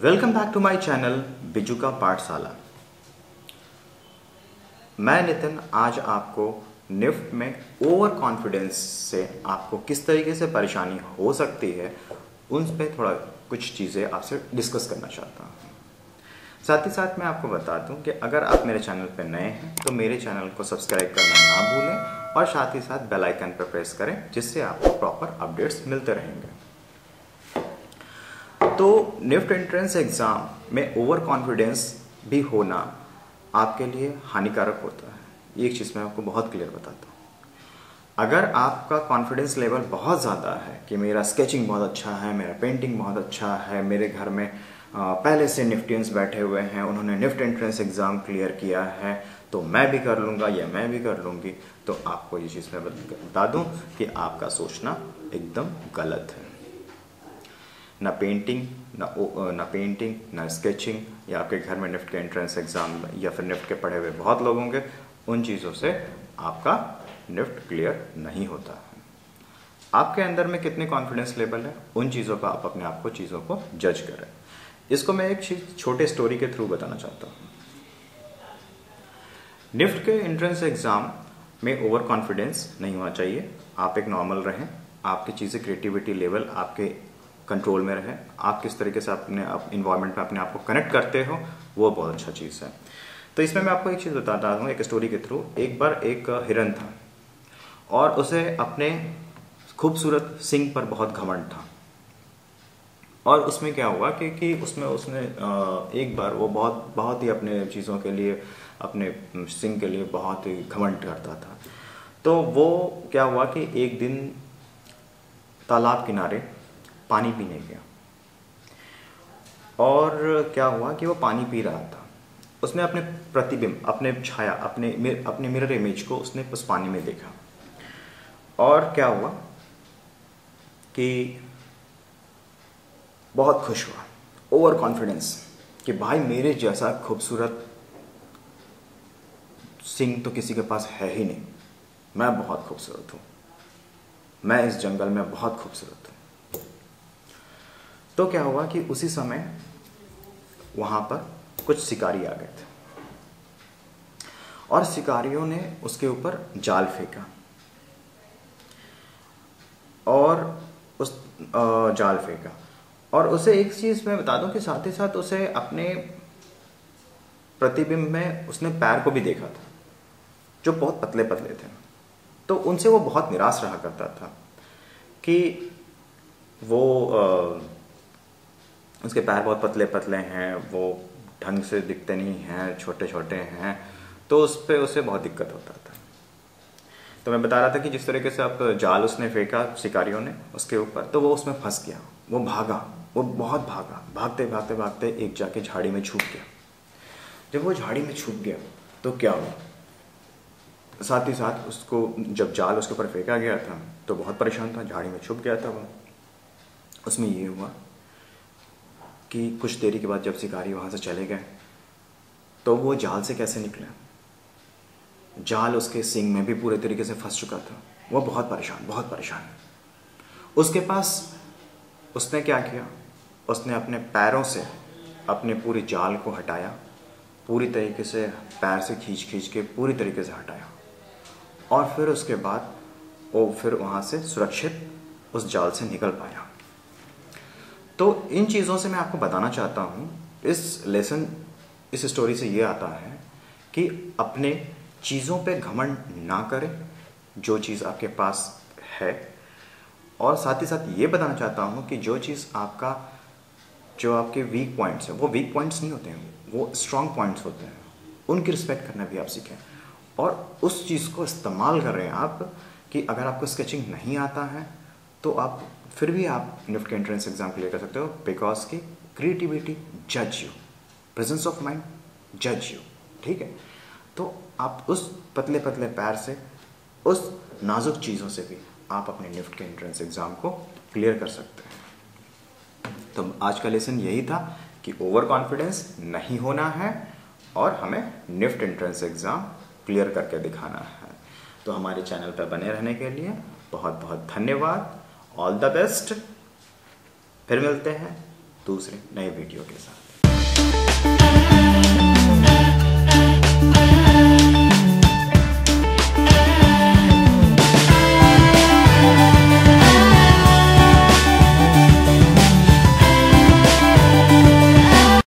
Welcome back to my channel Biju का पाठशाला मैं नितिन, आज आपको निफ्ट में ओवर कॉन्फिडेंस से आपको किस तरीके से परेशानी हो सकती है, उन पर थोड़ा कुछ चीज़ें आपसे डिस्कस करना चाहता हूँ। साथ ही साथ मैं आपको बता दूँ कि अगर आप मेरे चैनल पर नए हैं तो मेरे चैनल को सब्सक्राइब करना ना भूलें और साथ ही साथ बेल आइकन पर प्रेस करें, जिससे आपको प्रॉपर अपडेट्स मिलते रहेंगे। तो निफ्ट एंट्रेंस एग्ज़ाम में ओवर कॉन्फिडेंस भी होना आपके लिए हानिकारक होता है। एक चीज़ मैं आपको बहुत क्लियर बताता हूँ। अगर आपका कॉन्फिडेंस लेवल बहुत ज़्यादा है कि मेरा स्केचिंग बहुत अच्छा है, मेरा पेंटिंग बहुत अच्छा है, मेरे घर में पहले से निफ्टियंस बैठे हुए हैं, उन्होंने निफ्ट एंट्रेंस एग्ज़ाम क्लियर किया है तो मैं भी कर लूँगा या मैं भी कर लूँगी तो आपको ये चीज़ मैं बता दूँ कि आपका सोचना एकदम गलत है। ना पेंटिंग ना ना पेंटिंग ना स्केचिंग या आपके घर में निफ्ट के एंट्रेंस एग्ज़ाम या फिर निफ्ट के पढ़े हुए बहुत लोग होंगे, उन चीज़ों से आपका निफ्ट क्लियर नहीं होता। है आपके अंदर में कितने कॉन्फिडेंस लेवल है, उन चीज़ों का आप अपने आप को, चीज़ों को जज करें। इसको मैं एक चीज़, छोटे स्टोरी के थ्रू बताना चाहता हूँ। निफ्ट के एंट्रेंस एग्ज़ाम में ओवर कॉन्फिडेंस नहीं होना चाहिए। आप एक नॉर्मल रहें, आपकी चीज़ें क्रिएटिविटी लेवल आपके कंट्रोल में रहे। आप किस तरीके से अपने आप इन्वायरमेंट में अपने आप को कनेक्ट करते हो, वो बहुत अच्छा चीज़ है। तो इसमें मैं आपको एक चीज़ बताता हूँ, एक स्टोरी के थ्रू एक बार एक हिरन था और उसे अपने खूबसूरत सिंह पर बहुत घमंड था। और उसमें क्या हुआ कि कि उसमें उसने एक बार वो बहुत बहुत ही अपने चीज़ों के लिए, अपने सिंह के लिए बहुत ही घमंड करता था। तो वो क्या हुआ कि एक दिन तालाब किनारे पानी पीने गया और क्या हुआ कि वो पानी पी रहा था। उसने अपने प्रतिबिंब, अपने छाया, अपने अपने मिरर इमेज को उसने उस पानी में देखा। और क्या हुआ कि बहुत खुश हुआ। ओवर कॉन्फिडेंस कि भाई मेरे जैसा खूबसूरत सिंह तो किसी के पास है ही नहीं। मैं बहुत खूबसूरत हूँ। मैं इस जंगल में बहुत खूबसूरत हूँ। तो क्या हुआ कि उसी समय वहाँ पर कुछ शिकारी आ गए थे। और शिकारियों ने उसके ऊपर जाल फेंका। और उस जाल फेंका। और उसे एक चीज़ मैं बता दूँ कि साथ ही साथ उसे अपने प्रतिबिंब में उसने पैर को भी देखा था जो बहुत पतले पतले थे। तो उनसे वो बहुत निराश रहा करता था कि वो आ, उसके पैर बहुत पतले पतले हैं, वो ढंग से दिखते नहीं हैं, छोटे छोटे हैं तो उस पर उसे बहुत दिक्कत होता था। तो मैं बता रहा था कि जिस तरीके से आप जाल उसने फेंका शिकारियों ने उसके ऊपर तो वो उसमें फंस गया, वो भागा, वो बहुत भागा, भागते भागते भागते एक जाके झाड़ी में छुप गया। जब वो झाड़ी में छुप गया तो क्या हुआ? साथ ही साथ उसको, जब जाल उसके ऊपर फेंका गया था तो बहुत परेशान था, झाड़ी में छुप गया था वो। उसमें ये हुआ कि कुछ देरी के बाद जब शिकारी वहाँ से चले गए तो वो जाल से कैसे निकले? जाल उसके सिंग में भी पूरे तरीके से फंस चुका था। वो बहुत परेशान बहुत परेशान। उसके पास उसने क्या किया? उसने अपने पैरों से अपने पूरी जाल को हटाया, पूरी तरीके से पैर से खींच खींच के पूरी तरीके से हटाया। और फिर उसके बाद वो फिर वहाँ से सुरक्षित उस जाल से निकल पाया। तो इन चीज़ों से मैं आपको बताना चाहता हूँ, इस लेसन इस स्टोरी से ये आता है कि अपने चीज़ों पे घमंड ना करें, जो चीज़ आपके पास है। और साथ ही साथ ये बताना चाहता हूँ कि जो चीज़ आपका, जो आपके वीक पॉइंट्स हैं, वो वीक पॉइंट्स नहीं होते हैं, वो स्ट्रॉन्ग पॉइंट्स होते हैं। उनकी रिस्पेक्ट करना भी आप सीखें। और उस चीज़ को इस्तेमाल कर रहे हैं आप कि अगर आपको स्केचिंग नहीं आता है तो आप फिर भी आप निफ्ट एंट्रेंस एग्ज़ाम क्लियर कर सकते हो बिकॉज़ की क्रिएटिविटी जज यू प्रेजेंस ऑफ़ माइंड जज यू ठीक है? तो आप उस पतले पतले पैर से, उस नाजुक चीज़ों से भी आप अपने निफ्ट के एंट्रेंस एग्ज़ाम को क्लियर कर सकते हैं। तो आज का लेसन यही था कि ओवर कॉन्फिडेंस नहीं होना है और हमें निफ्ट एंट्रेंस एग्ज़ाम क्लियर करके दिखाना है। तो हमारे चैनल पर बने रहने के लिए बहुत बहुत धन्यवाद। ऑल द बेस्ट फिर मिलते हैं दूसरे नए वीडियो के साथ।